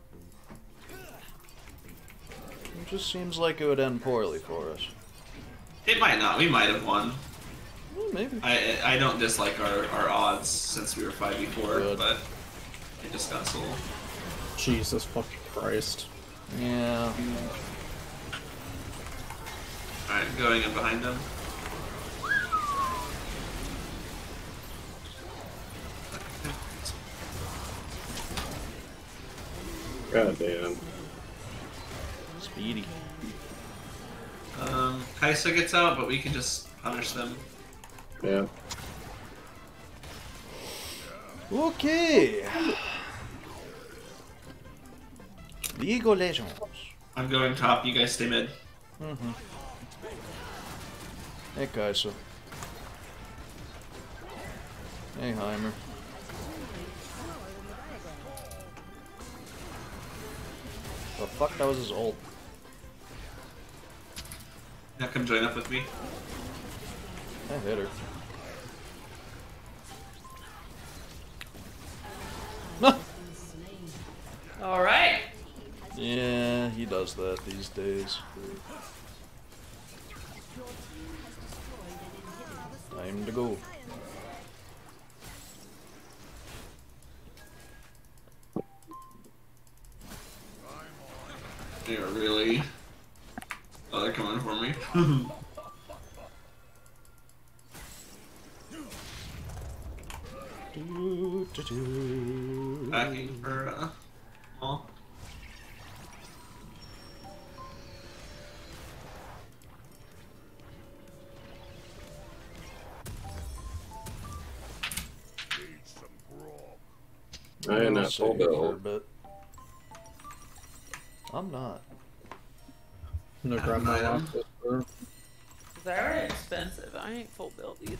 It just seems like it would end poorly for us. It might not. We might have won. Well, maybe. I I don't dislike our, our odds since we were five before, Good. but it just got so. Jesus fucking Christ. Yeah. Alright, going in behind them. God damn. Speedy. Um, Kaisa gets out, but we can just punish them. Yeah. Okay. League of Legends. I'm going top. You guys stay mid. Mm-hmm. Hey, Kaiser. Hey, Heimer. The fuck, that was his ult. Yeah, come join up with me. I hit her. No! All right. Yeah, he does that these days. Time to go. They are really. Oh, they're coming for me. Do, do, do. Backing for uh, all. I am not full save for a bill. bit. I'm not. I'm gonna grab my last whisper. They're already expensive. I ain't full build either.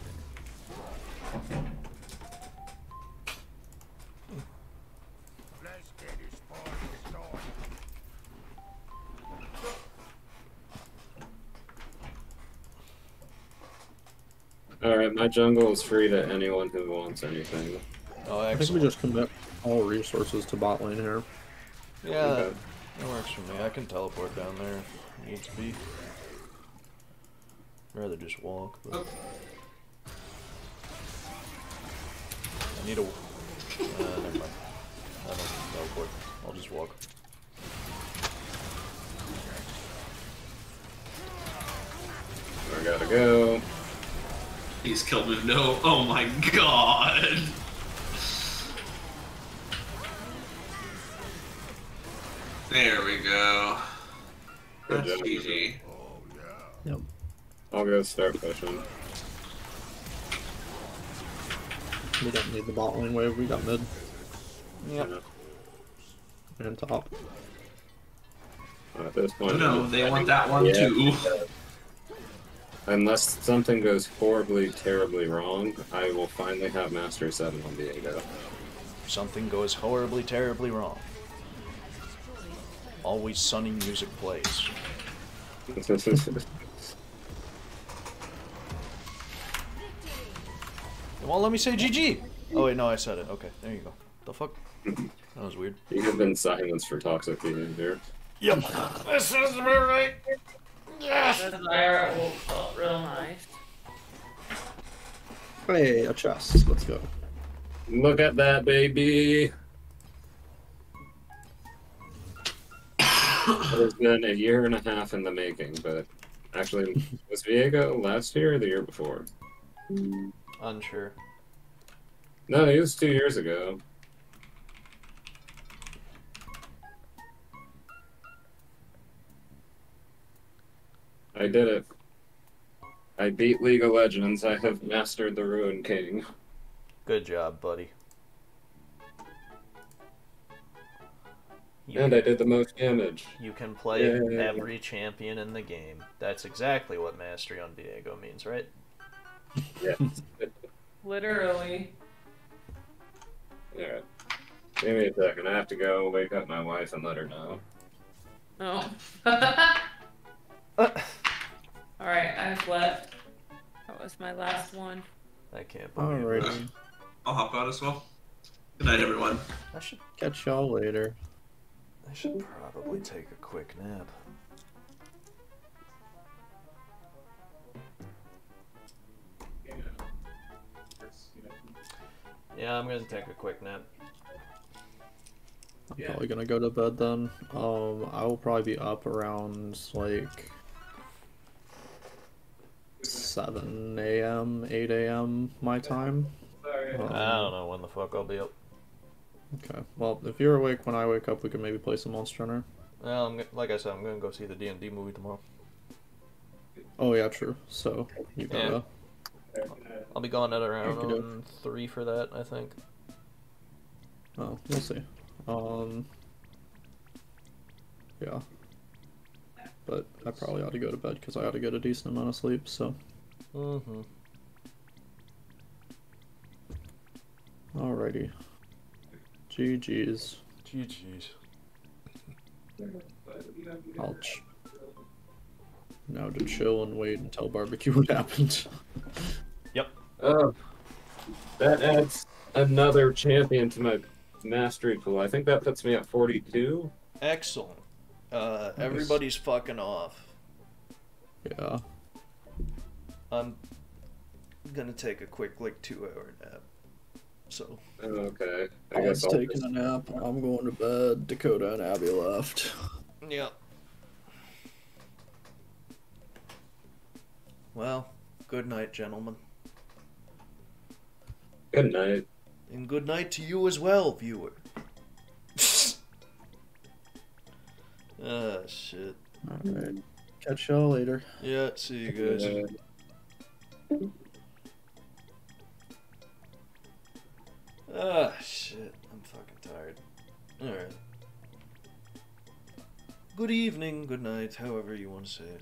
Alright, my jungle is free to anyone who wants anything. Oh, I think we just commit all resources to bot lane here. Yeah, Okay. That works for me. I can teleport down there if needs be. rather just walk, but... I need a... Uh, never mind. I don't teleport. I'll just walk. I gotta go. He's killed move. No. Oh my god. There we go. Good That's job. GG. Oh, yep. I'll go start pushing. We don't need the bot lane wave, we got mid Yep. and top. At this point, No, they want that one Yeah. too. Unless something goes horribly, terribly wrong, I will finally have Master 7 on Viego. Something goes horribly, terribly wrong. Always sunny music plays. It won't let me say GG! Oh wait, no, I said it. Okay, there you go. The fuck? That was weird. you have been silenced for toxic behavior. Yep. That sounds about right. Yes! The Zyra ult felt real nice. Hey, a chest. Let's go. Look at that, baby! It has been a year and a half in the making, but actually, was Viego last year or the year before? Unsure. No, he was two years ago. I did it. I beat League of Legends. I have mastered the Ruin King. Good job, buddy. You, And I did the most damage. you can play Yeah. every champion in the game. That's exactly what Mastery on Viego means, right? Yeah. Literally. Alright. Give me a second. I have to go wake up my wife and let her know. Oh. Uh, Alright, I have left. That was my last one. I can't believe it. Alrighty. I'll hop out as well. Good night, everyone. I should Catch y'all later. I should probably take a quick nap. Yeah, I'm gonna take a quick nap. I'm probably gonna go to bed then. Um, I will probably be up around like 7 a.m., 8 a.m. my time. Um, I don't know when the fuck I'll be up. Okay. Well, if you're awake when I wake up, we can maybe play some Monster Hunter. Well, I'm, like I said, I'm gonna go see the D and D movie tomorrow. Oh yeah, true. So you Yeah. gotta. I'll be gone at around three for that, I think. Oh, we'll see. Um. Yeah. But I probably ought to go to bed because I ought to get a decent amount of sleep. So. Mm-hmm. Alrighty. GG's. GG's. I'll now to chill and wait until barbecue what happened. Oh, that adds another champion to my mastery pool. I think that puts me at 42. Excellent. Uh, Nice. everybody's fucking off. yeah. I'm gonna take a quick, like, two hour nap. So, Okay. I I was guess I'll taking a nap. I'm going to bed. Dakota and Abby left. Yep. Well, good night, gentlemen. Good night. And good night to you as well, viewer. ah, shit. Alright. Catch y'all later. Yeah, see you guys. Uh, Ah, shit. I'm fucking tired. Alright. Good evening, good night, however you want to say it.